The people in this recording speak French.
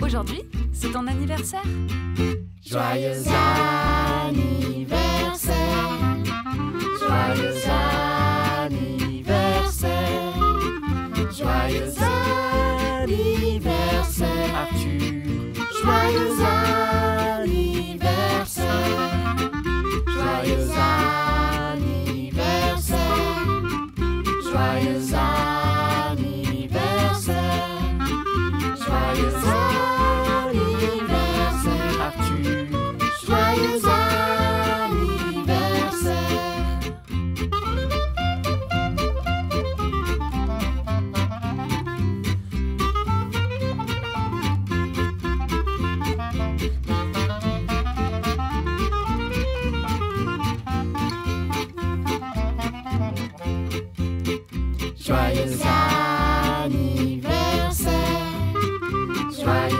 Aujourd'hui, c'est ton anniversaire. Joyeux anniversaire, joyeux anniversaire, joyeux anniversaire, Arthur, joyeux anniversaire, joyeux anniversaire, joyeux joyeux anniversaire. Arthur, Joyeux anniversaire. Joyeux anniversaire